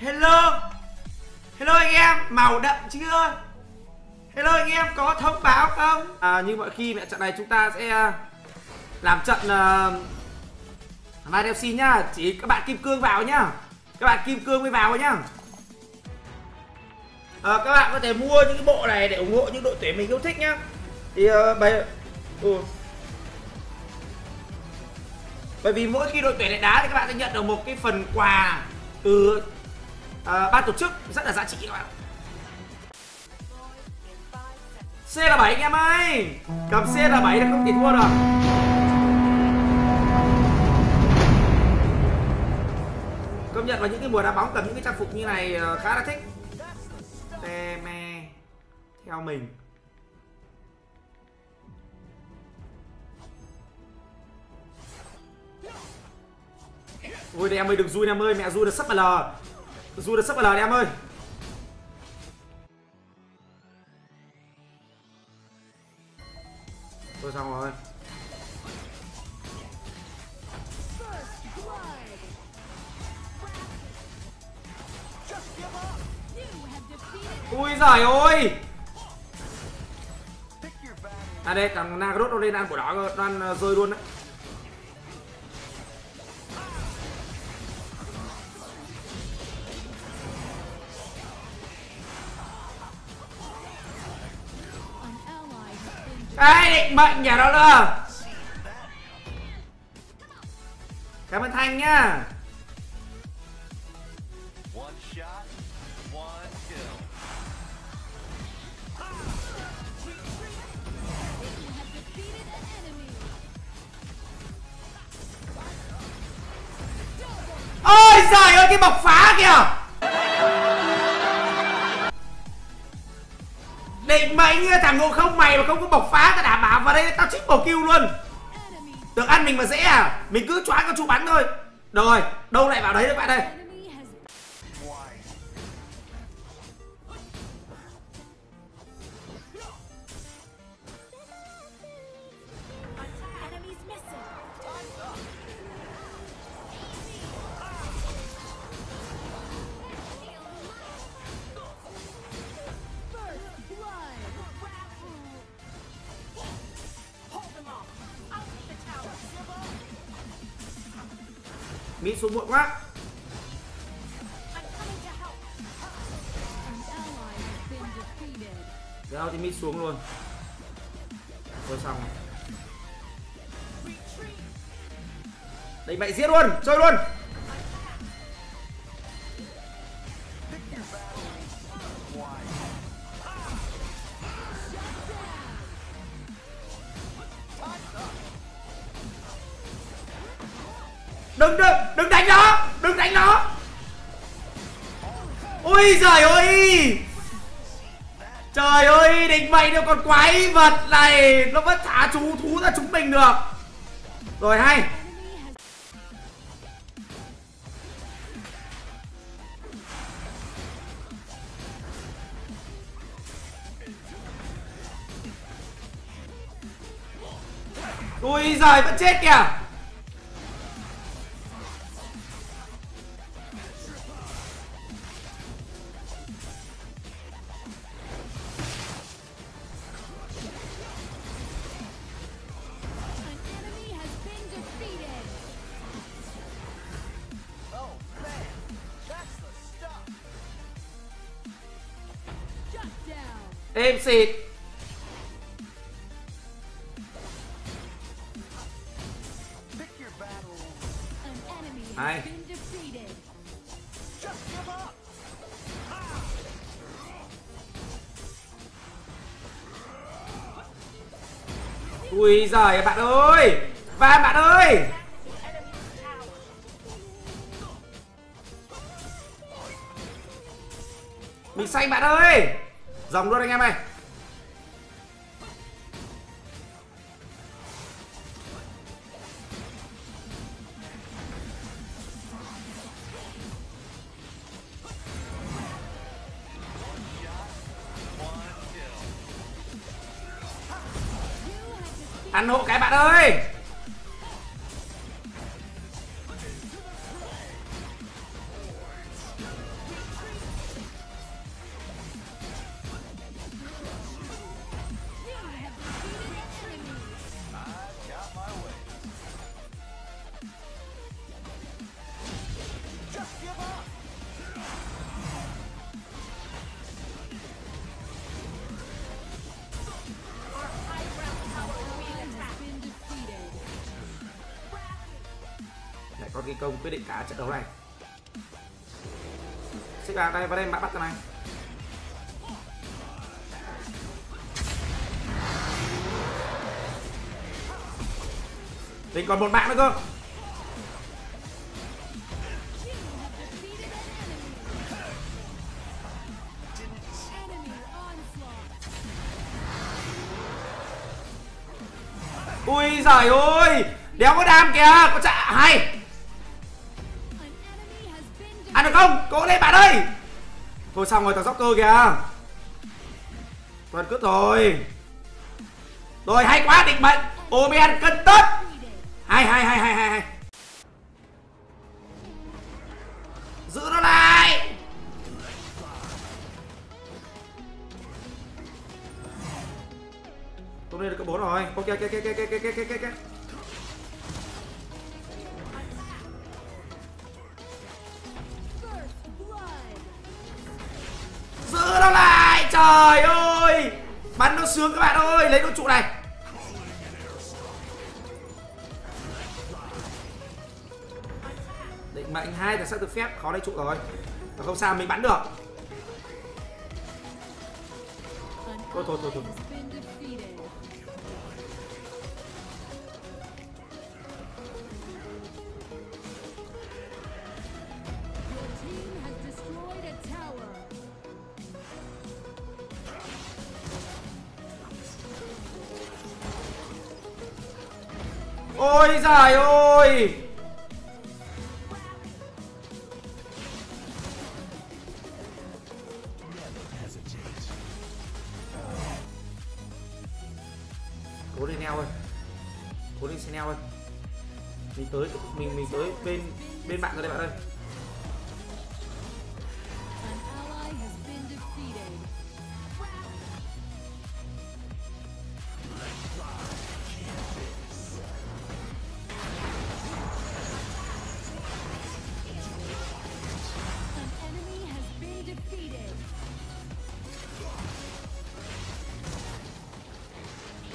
Hello Hello anh em, màu đậm chưa? Hello anh em, có thông báo không? À, như mọi khi mẹ trận này chúng ta sẽ à, làm trận uh, My FC nhá Chỉ các bạn kim cương vào nhá Các bạn kim cương mới vào nhá à, Các bạn có thể mua những cái bộ này để ủng hộ những đội tuyển mình yêu thích nhá Thì uh, bây... Uh. Bởi vì mỗi khi đội tuyển này đá thì các bạn sẽ nhận được một cái phần quà từ à, ban tổ chức rất là giá trị các bạn C là 7 anh em ơi. Cầm C là 7 là không thể thua được. Công nhận vào những cái mùa đá bóng cầm những cái trang phục như này ờ, khá là thích. Te me Theo mình. Ui em ơi đừng rui em ơi mẹ rui được sắp mà lờ. Du được sắp vào lời em ơi. Thôi xong rồi. Ui giời ơi. À đây thằng Nagrod nó lên ăn của đó nó ăn ờ, rơi luôn đấy Ê, định mệnh nhà đó nữa Cảm ơn Thanh nhá Ôi giời ơi cái bọc phá kìa. Mày mệnh thằng ngộ không mày mà không có bộc phá, tao đảm bảo vào đây tao chích bầu kêu luôn. Tưởng ăn mình mà dễ à? Mình cứ choáng con chú bắn thôi. Rồi, đâu lại vào đấy các bạn ơi? Mỹ xuống muộn quá. Giao thì Mỹ xuống luôn. Rồi xong Đây mẹ giết luôn, chơi luôn. Đừng đừng đừng đánh nó đừng đánh nó. Ui giời ơi. Trời ơi, định mày đâu còn quái vật này, nó vẫn thả chú, thú ra chúng mình được. Rồi, hay. Ui giời, vẫn chết kìa. Êm xịt. Hay. Ui giời bạn ơi. Van bạn ơi. Mình xanh bạn ơi. Dòng luôn anh em ơi. Ăn hộ cái bạn ơi. Kỳ công quyết định cả trận đấu này. Xích vào đây vào đây, mã bắt cái này. Mình còn một mạng nữa cơ. Ui giời ơi, Đéo có đam kìa, Có chạy hay. Lại đây Thôi xong rồi thằng Joker kìa. Toàn cướp rồi. Rồi, hay quá, định mệnh. Omen cân tất. Hay hay hay hay hay hay. Giữ nó lại. Tôi lên được cấp 4 rồi. Ok ok ok ok ok ok ok ok. Trời ơi! Bắn nó sướng các bạn ơi! Lấy đồ trụ này! Định mệnh hai là xác thực phép. Khó lấy trụ rồi. Mà không sao, mình bắn được. Thôi thôi thôi thôi. Ôi, giời ơi! Cố lên neo ơi. Cố lên xe neo ơi. Mình tới, mình mình tới bên bên bạn rồi đây bạn ơi.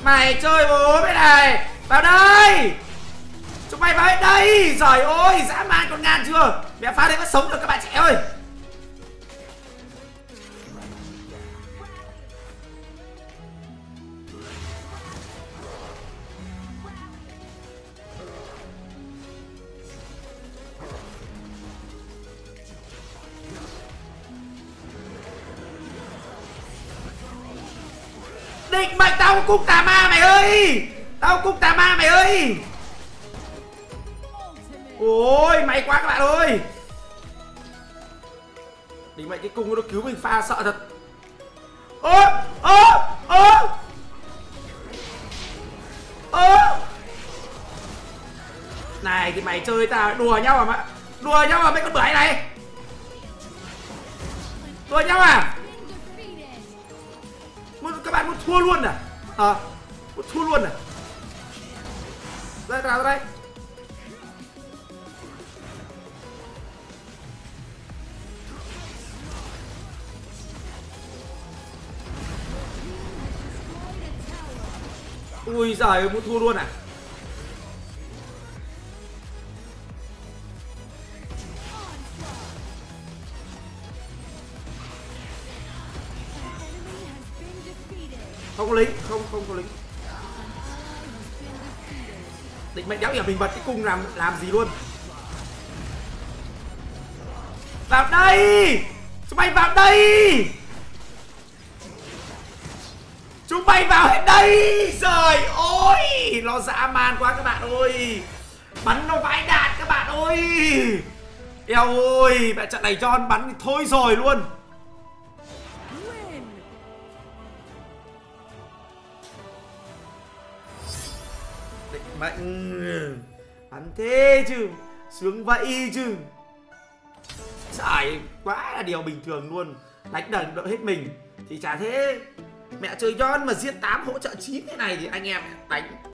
Mày chơi bố bên này. Vào đây. Chúng mày vào đây. Trời ơi dã man con ngàn chưa. Mẹ phá đây có sống được các bạn trẻ ơi. Định mệnh tao có cung tà ma mày ơi. Tao cung tà ma mày ơi. Ôi, may quá các bạn ơi. Định mệnh cái cung nó cứu mình pha sợ thật. Ơ ơ ơ. Ơ. Này, thì mày chơi tao đùa nhau à mà đùa nhau à mấy con bưởi này? Đùa nhau à? Thua luôn à? À thua luôn à? Đây nào ra đây. Ui giời muốn thua luôn à? Không có lính không không có lính định mệnh đéo hiểu mình bật cái cung làm làm gì luôn? Vào đây! Chúng mày vào đây! Chúng mày vào hết đây! Trời ơi! Nó dã man quá các bạn ơi! Bắn nó vãi đạn các bạn ơi! Eo ơi! Mẹ trận này John bắn thì thôi rồi luôn! Định mệnh. Hắn thế chứ, sướng vậy chứ. Trời quá là điều bình thường luôn. Đánh đần đỡ hết mình. Thì chả thế, Mẹ chơi John mà giết 8 hỗ trợ 9 thế này thì anh em đánh.